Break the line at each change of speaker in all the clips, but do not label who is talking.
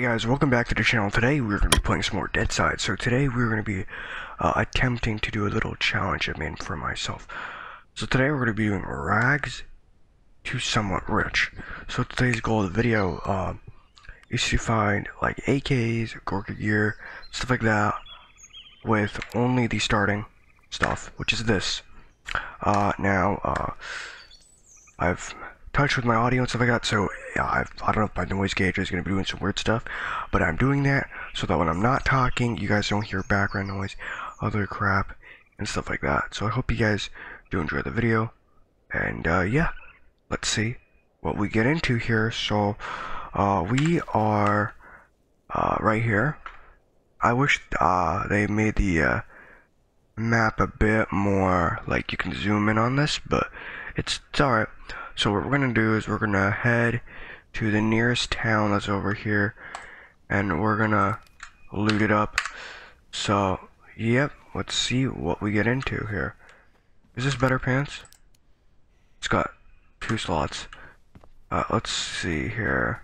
Alrighty guys, welcome back to the channel. Today we're going to be playing some more Dead Side. So today we're going to be uh, attempting to do a little challenge I made for myself. So today we're going to be doing rags to somewhat rich. So today's goal of the video uh, is to find like AKs, Gorka gear, stuff like that with only the starting stuff, which is this. Uh, now, uh, I've touched with my audio and stuff like that, so yeah, I've, I don't know if my noise gate is going to be doing some weird stuff, but I'm doing that so that when I'm not talking, you guys don't hear background noise, other crap, and stuff like that. So I hope you guys do enjoy the video, and uh, yeah, let's see what we get into here. So uh, we are uh, right here. I wish uh, they made the uh, map a bit more like you can zoom in on this, but it's, it's alright. So what we're gonna do is we're gonna head to the nearest town that's over here, and we're gonna loot it up. So, yep, let's see what we get into here. Is this better pants? It's got two slots. Uh, let's see here.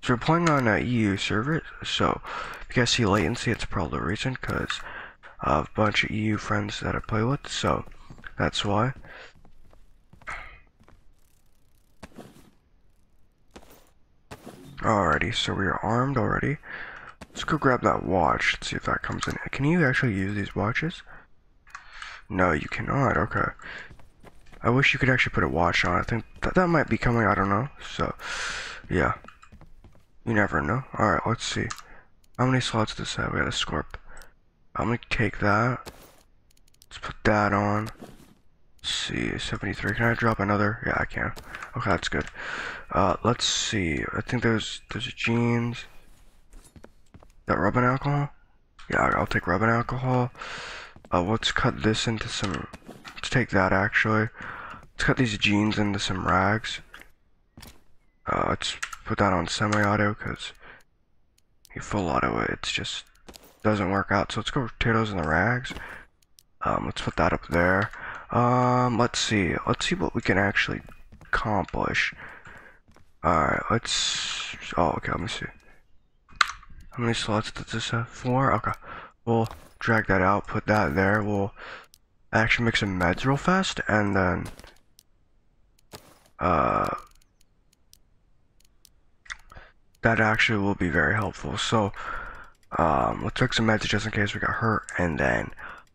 So we're playing on a EU server, so if you guys see latency, it's probably the reason, because of a bunch of EU friends that I play with, so that's why. Alrighty, so we are armed already. Let's go grab that watch, let's see if that comes in. Can you actually use these watches? No, you cannot, okay. I wish you could actually put a watch on. I think that, that might be coming, I don't know. So, yeah. You never know. Alright, let's see. How many slots does this have? We got a Scorp. I'm gonna take that. Let's put that on. Let's see, 73. Can I drop another? Yeah, I can. Okay, that's good. Uh, let's see. I think there's there's jeans. That rubbing alcohol? Yeah, I'll take rubbing alcohol. Uh, let's cut this into some. Let's take that actually. Let's cut these jeans into some rags. Uh, let's put that on semi-auto because full auto it, it's just doesn't work out. So let's go potatoes in the rags. Um, let's put that up there. Um, let's see. Let's see what we can actually accomplish. Alright, let's... Oh, okay, let me see. How many slots does this have? Four? Okay. We'll drag that out, put that there. We'll actually make some meds real fast, and then... Uh... That actually will be very helpful. So, um, let's take some meds just in case we got hurt, and then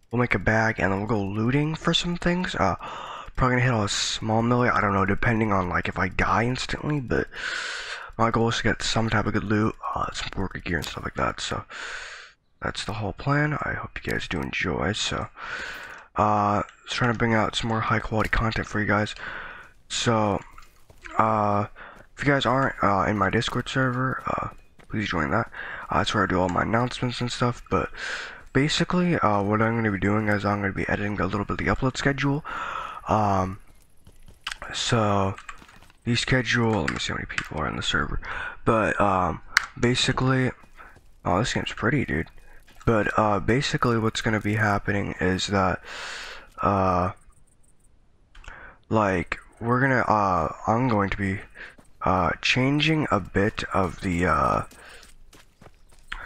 we'll make a bag, and then we'll go looting for some things. Uh, Probably gonna hit a small million. I don't know, depending on like if I die instantly. But my goal is to get some type of good loot, uh, some Gorka gear and stuff like that. So that's the whole plan. I hope you guys do enjoy. So uh, trying to bring out some more high quality content for you guys. So uh, if you guys aren't uh, in my Discord server, uh, please join that. Uh, that's where I do all my announcements and stuff. But basically, uh, what I'm going to be doing is I'm going to be editing a little bit of the upload schedule. Um, so the schedule. Let me see how many people are in the server. But um, basically, oh, this game's pretty, dude. But uh, basically, what's gonna be happening is that uh, like we're gonna uh, I'm going to be uh changing a bit of the uh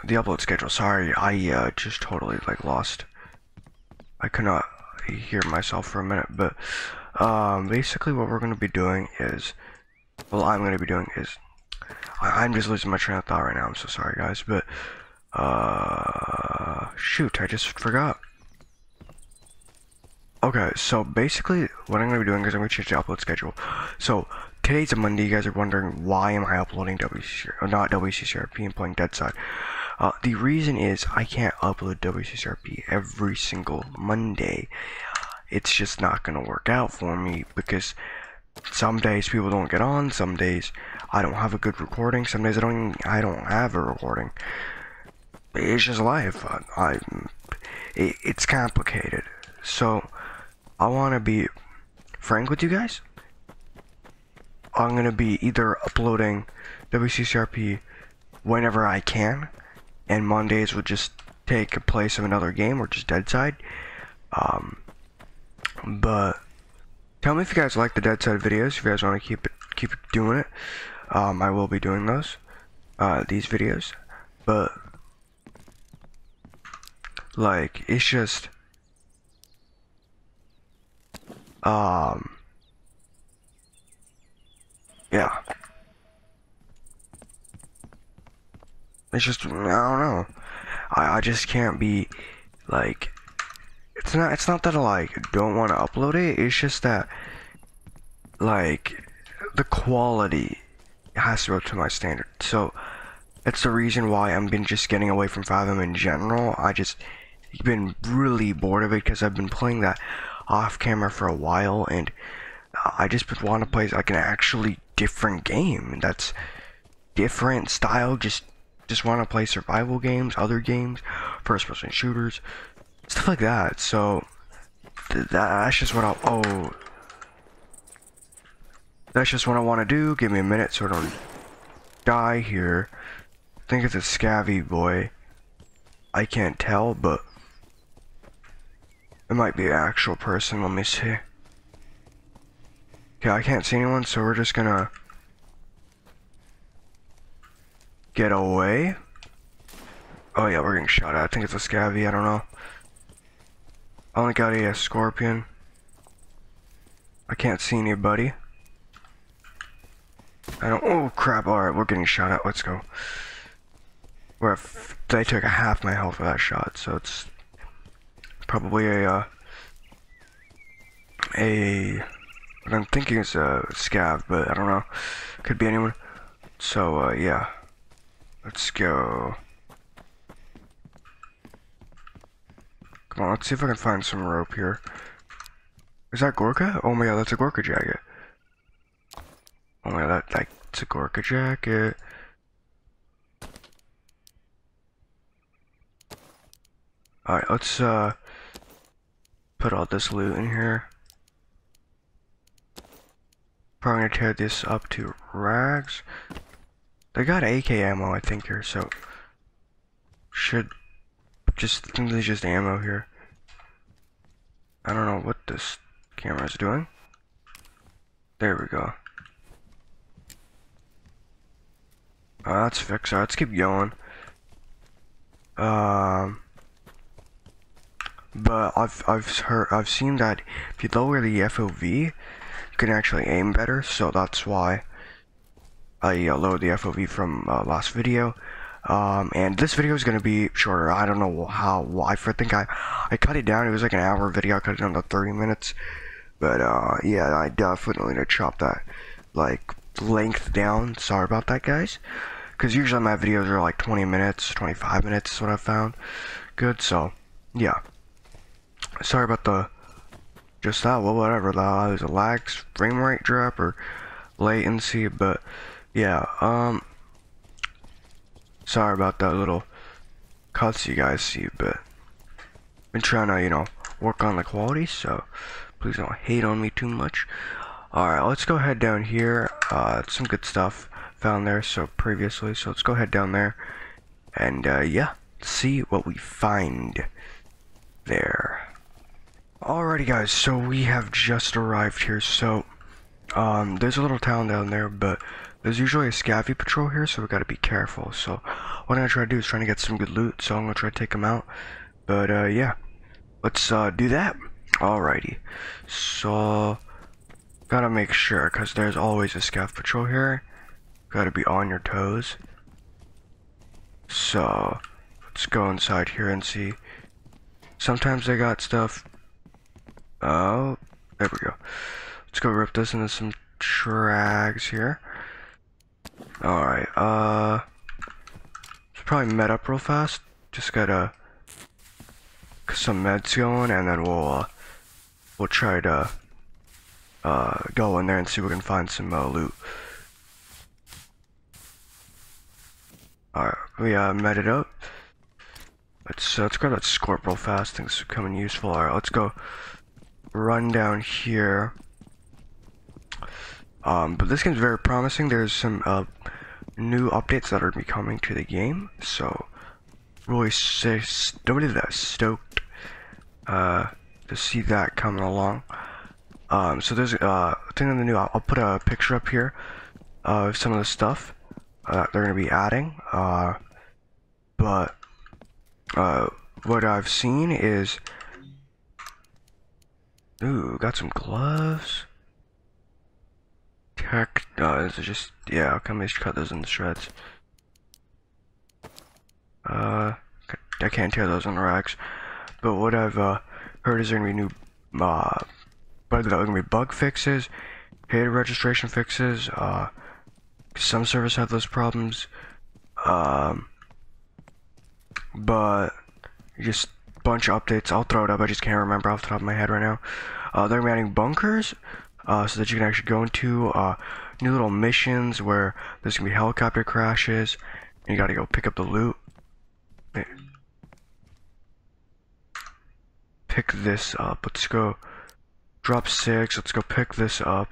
the upload schedule. Sorry, I uh just totally like lost. I could not hear myself for a minute, but um, basically what we're going to be doing is, well, I'm going to be doing is, I, am just losing my train of thought right now. I'm so sorry, guys, but uh, shoot, I just forgot. Okay, so basically what I'm going to be doing is I'm going to change the upload schedule. So today's a Monday. You guys are wondering why am I uploading WCC, or not WCCRP and playing Dead Side. Uh, the reason is I can't upload WCCRP every single Monday. It's just not going to work out for me because some days people don't get on, some days I don't have a good recording, some days I don't even, I don't have a recording. It's just life. I, I it, it's complicated. So I want to be frank with you guys. I'm going to be either uploading WCCRP whenever I can and Mondays would just take a place of another game or just Dead Side. Um, but tell me if you guys like the Dead Side videos. If you guys want to keep it, keep doing it, um, I will be doing those. uh, these videos, but like it's just um yeah it's just I don't know. I, I just can't be like it's not it's not that I like don't want to upload it. It's just that like the quality has to go up to my standard. So that's the reason why I've been just getting away from FiveM in general. I just been really bored of it because I've been playing that off camera for a while and I just want to play like an actually different game that's different style just just want to play survival games other games first person shooters stuff like that. So th that's just what I oh. That's just what I want to do. Give me a minute so I don't die here. I think it's a scavvy boy. I can't tell but it might be an actual person, let me see. Okay, I can't see anyone, so we're just gonna get away. Oh yeah, we're getting shot at. I think it's a scavvy, I don't know. I only got a, a scorpion. I can't see anybody. I don't- oh crap, alright, we're getting shot at, let's go. Where they took a half my health for that shot, so it's probably a, uh, a, I'm thinking is a scav, but I don't know. Could be anyone. So, uh, yeah. Let's go. Come on, let's see if I can find some rope here. Is that Gorka? Oh my god, that's a Gorka jacket. Oh my god, that, that's a Gorka jacket. Alright, let's, uh, put all this loot in here. Probably gonna tear this up to rags. They got AK ammo, I think, here, so should just think there's just ammo here. I don't know what this camera is doing. There we go. Oh, that's fixed. let's keep going. Um. But I've I've heard I've seen that if you lower the FOV, you can actually aim better. So that's why I uh, lowered the FOV from uh, last video. Um, and this video is gonna be shorter. I don't know how. Why. I think I I cut it down. It was like an hour video. I cut it down to 30 minutes. But uh, yeah, I definitely need to chop that like length down. Sorry about that, guys. Because usually my videos are like 20 minutes, 25 minutes is what I found. Good. So yeah sorry about the just that well whatever that was a lag frame rate drop or latency but yeah um sorry about that little cuts you guys see but been trying to you know work on the quality so please don't hate on me too much. Alright let's go ahead down here. Uh some good stuff found there so previously so let's go ahead down there and uh yeah see what we find there. Alrighty guys, so we have just arrived here, so, um, there's a little town down there, but there's usually a scavy patrol here, so we gotta be careful, so, what I'm gonna try to do is trying to get some good loot, so I'm gonna try to take them out, but, uh, yeah, let's, uh, do that, alrighty, so, gotta make sure, because there's always a scav patrol here, gotta be on your toes, so, let's go inside here and see, sometimes they got stuff. Oh, there we go. Let's go rip this into some trags here. Alright, uh... Should probably med up real fast. Just gotta... Get Some meds going, and then we'll, uh... We'll try to... Uh, go in there and see if we can find some, uh, loot. Alright, we, uh, med it up. Let's, uh, let's grab that scorp real fast. Things coming useful. Alright, let's go run down here. Um, but this game's very promising. There's some uh, new updates that are be coming to the game, so really that stoked uh, to see that coming along. Um, so there's uh, thing in the new. I'll, I'll put a picture up here of some of the stuff. uh, they're gonna be adding. Uh, but uh, what I've seen is, ooh, got some gloves. Is it just yeah? How come they cut those into shreds? Uh, I can't tear those on the racks. But what I've uh, heard is there gonna be new uh, but there gonna be bug fixes, hater registration fixes. Uh, some servers have those problems. Um, but just bunch of updates. I'll throw it up. I just can't remember off the top of my head right now. Uh, they're adding bunkers uh, so that you can actually go into uh, new little missions where there's gonna be helicopter crashes and you gotta go pick up the loot. Pick this up. Let's go. Drop six. Let's go pick this up.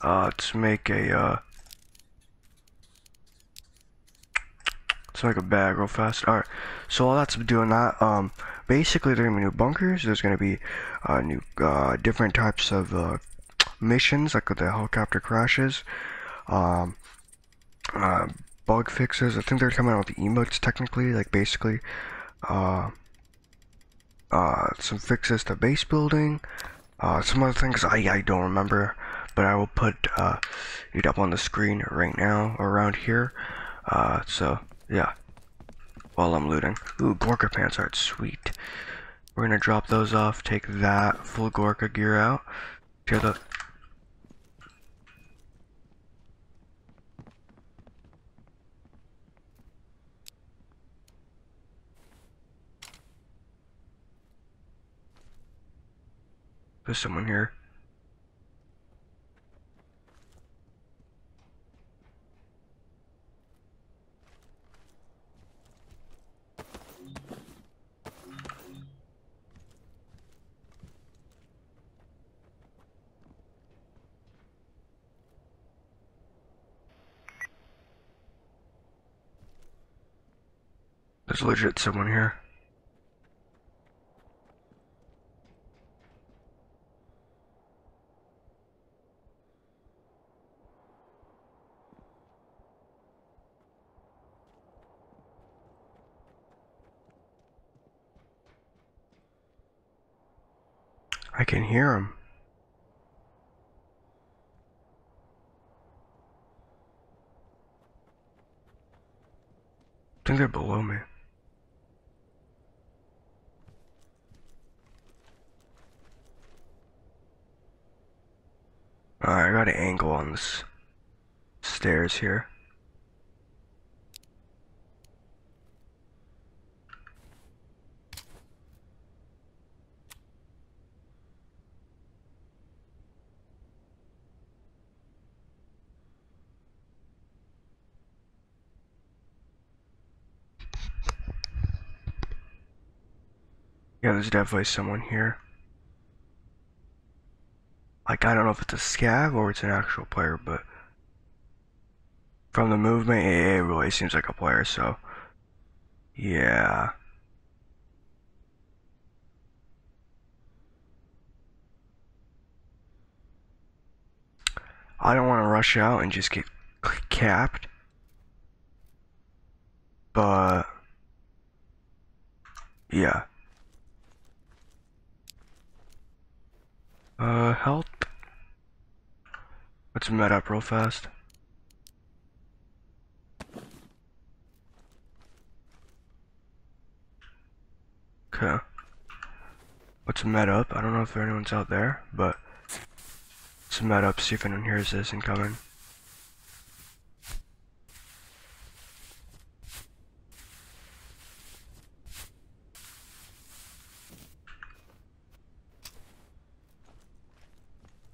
Uh, let's make a, uh, let's make a bag real fast. Alright, so while that's doing that, um, basically there are new bunkers, there's gonna be, uh, new, uh, different types of, uh, missions, like the helicopter crashes, um, uh, bug fixes, I think they're coming out with the emotes technically, like basically, uh, uh, some fixes to base building, some other things I, I don't remember, but I will put it up on the screen right now around here. So yeah, while I'm looting. Ooh, Gorka pants are sweet. We're gonna drop those off. Take that full Gorka gear out. Tear the There's someone here. Legit someone here. I can hear him. I think they're below me. Alright, I got an angle on this stairs here. Yeah, there's definitely someone here. Like, I don't know if it's a scav or it's an actual player, but from the movement, it, it really seems like a player, so yeah. I don't want to rush out and just get capped, but yeah. Uh, help. Let's met up real fast. Okay. Let's met up. I don't know if anyone's out there, but let's met up, see if anyone hears this and come in.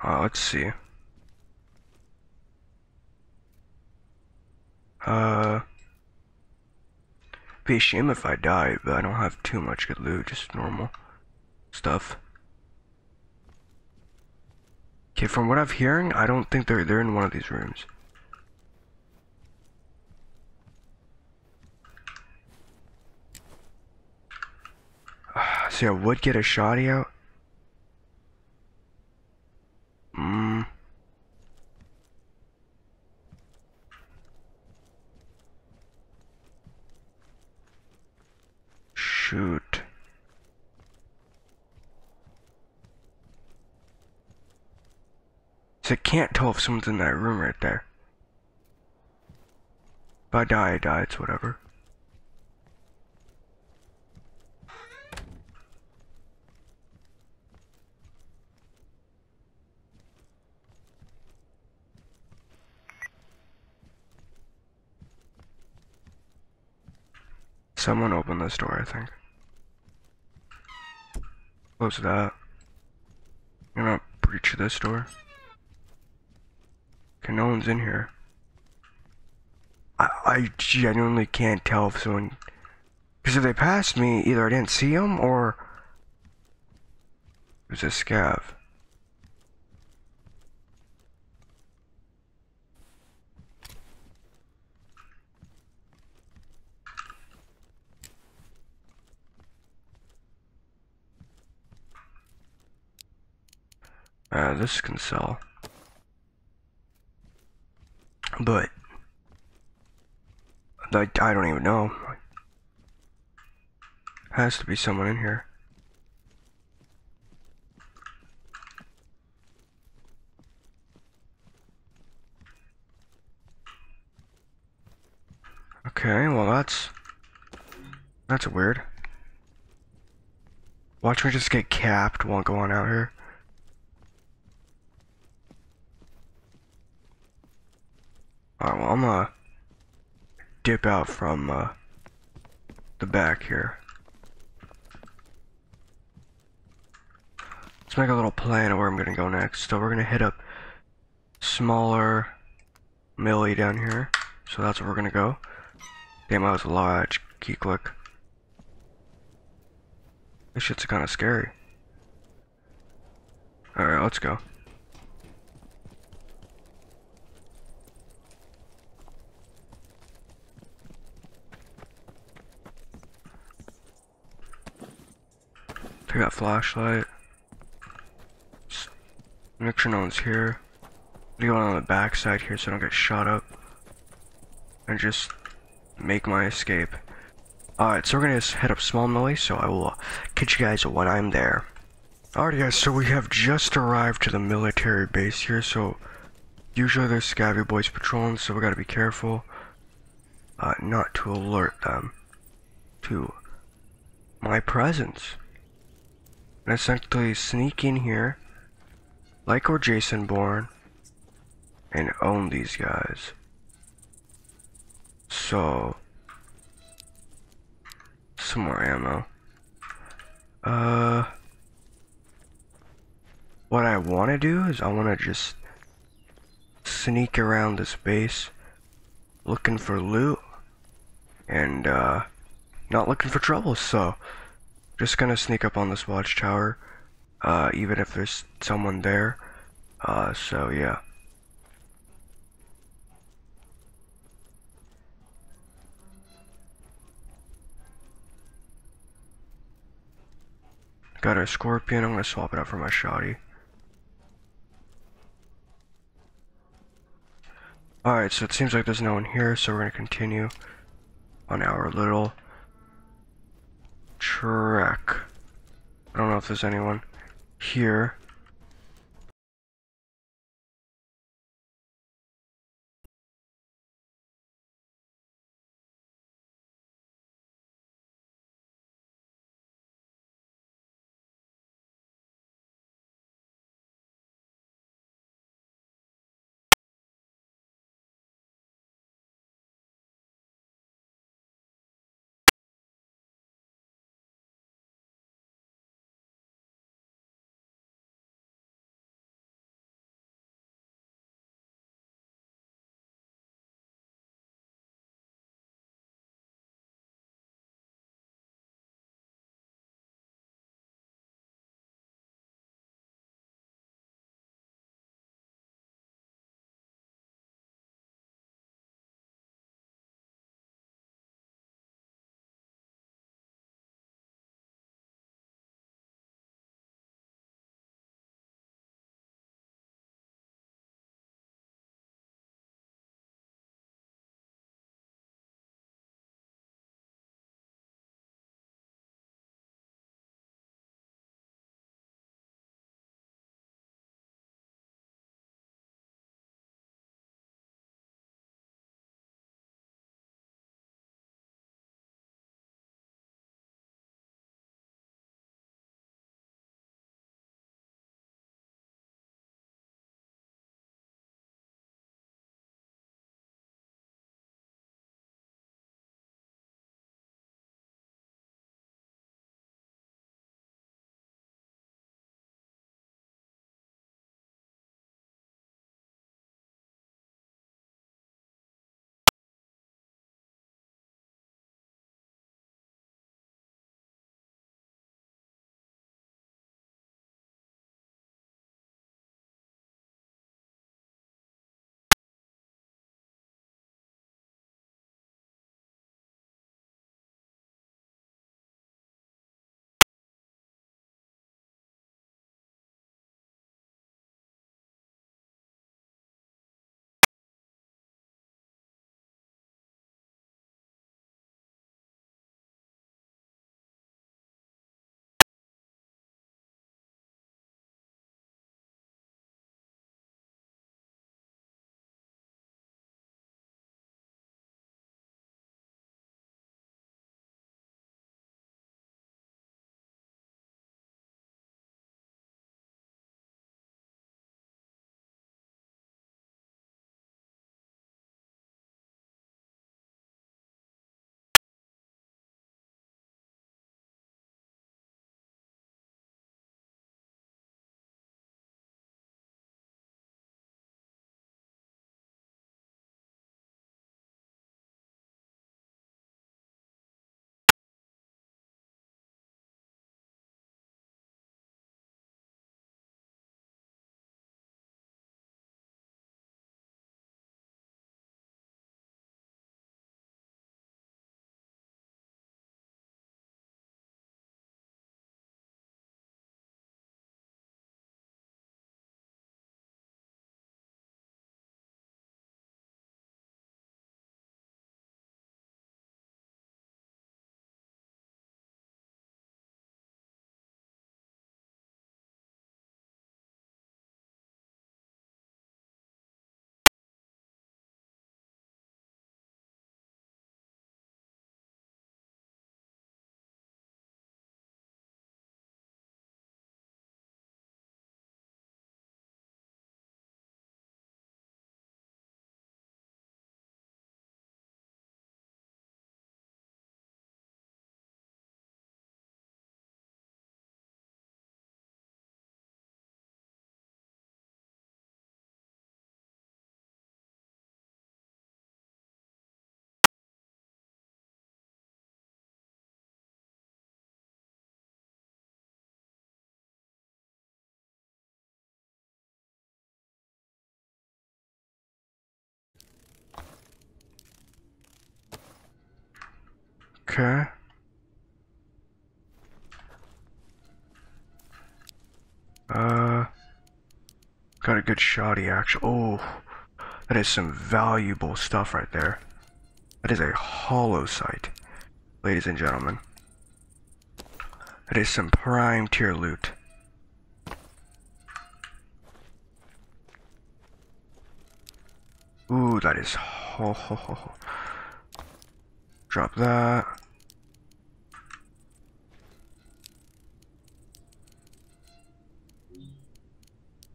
Uh, let's see. Uh, be a shame if I die, but I don't have too much good loot, just normal stuff. Okay, from what I'm hearing, I don't think they're they're in one of these rooms. See, I would get a shoddy out. Mm. shoot. So I can't tell if someone's in that room right there. If I die, I die, it's whatever. Someone opened this door, I think. Close that. I'm gonna breach this door. Okay, no one's in here. I, I genuinely can't tell if someone... Because if they passed me, either I didn't see them, or... It was a scav. Uh, this can sell. But I, I don't even know. Has to be someone in here. Okay, well that's that's weird. Watch me just get capped while going out here. Alright, well I'm gonna dip out from uh, the back here. Let's make a little plan of where I'm gonna go next. So we're gonna hit up smaller Millie down here. So that's where we're gonna go. Damn, that was a large key click. This shit's kinda scary. Alright, let's go. Pick up flashlight. Make sure no one's here. Go on the back side here so I don't get shot up. And just make my escape. Alright, so we're gonna head up Small Millie, so I will catch you guys when I'm there. Alright guys, so we have just arrived to the military base here, so usually there's scabby boys patrolling, so we gotta be careful uh, not to alert them to my presence. Essentially sneak in here, like we're Jason Bourne, and own these guys. So, some more ammo. Uh, what I want to do is I want to just sneak around this base looking for loot and uh, not looking for trouble. So, just gonna sneak up on this watchtower, uh, even if there's someone there. Uh, so yeah. Got our scorpion, I'm gonna swap it out for my shoddy. Alright, so it seems like there's no one here, so we're gonna continue on our little trek. I don't know if there's anyone here. Okay. Uh, got a good shoddy action. Oh, that is some valuable stuff right there. That is a holo sight, ladies and gentlemen. That is some prime tier loot. Ooh, that is ho ho ho ho. Drop that.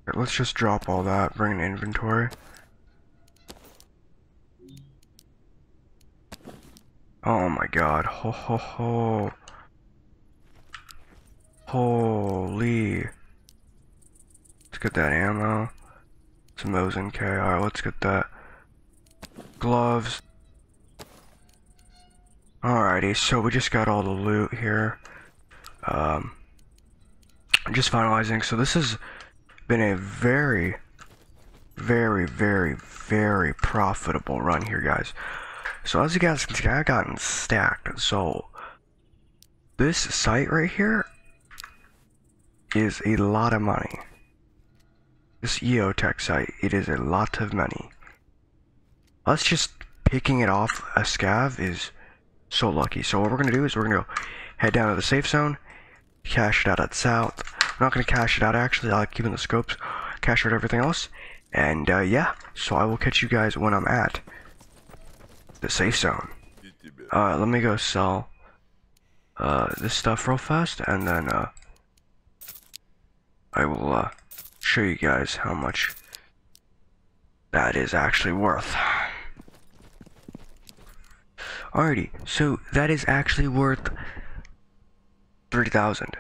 Okay, let's just drop all that, bring an inventory. Oh my god, ho ho ho. Holy. Let's get that ammo. Some Mosin K. Alright, let's get that. Gloves. Alrighty, so we just got all the loot here. Um, just finalizing. So this has been a very, very, very, very profitable run here, guys. So as you guys can see, I gotten stacked. So this sight right here is a lot of money. This EOTech sight, it is a lot of money. Us just picking it off a scav is so lucky. So what we're gonna do is we're gonna go head down to the safe zone, cash it out at south. I'm not gonna cash it out actually. I like keeping the scopes, cash out everything else, and uh, yeah. So I will catch you guys when I'm at the safe zone. Alright, let me go sell uh, this stuff real fast, and then uh, I will uh, show you guys how much that is actually worth. Alrighty, so that is actually worth 3,000.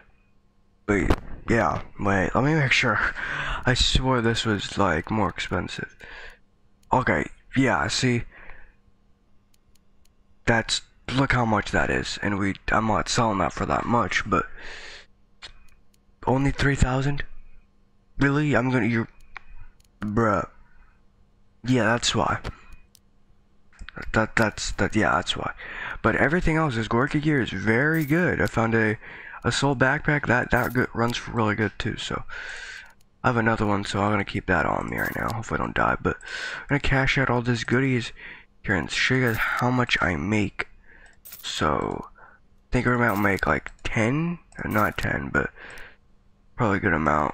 Wait, yeah, wait, let me make sure. I swore this was like more expensive. Okay, yeah, see, that's look how much that is, and we I'm not selling that for that much, but only three thousand. Really? I'm gonna you, bruh. Yeah, that's why. That that's that. Yeah, that's why. But everything else, this Gorka gear is very good. I found a a soul backpack that that good, runs really good too. So. I have another one, so I'm gonna keep that on me right now. Hopefully, I don't die. But I'm gonna cash out all these goodies here and show you guys how much I make. So, I think about to make like 10, not 10, but probably a good amount.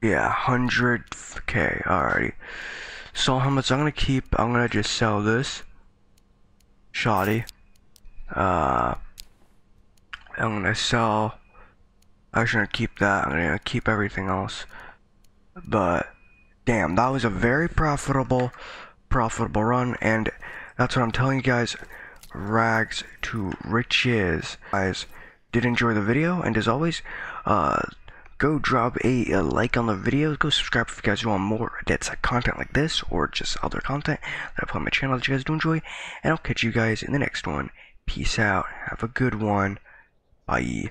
Yeah, 100k, alrighty. So how much I'm gonna keep, I'm gonna just sell this. Shoddy. Uh, I'm gonna sell, I'm gonna keep that, I'm gonna keep everything else. But, damn, that was a very profitable, profitable run, and that's what I'm telling you guys. Rags to riches. Guys, did enjoy the video, and as always, uh, go drop a, a, like on the video. Go subscribe if you guys want more Dead Side uh, content like this, or just other content that I put on my channel that you guys do enjoy. And I'll catch you guys in the next one. Peace out. Have a good one. Bye.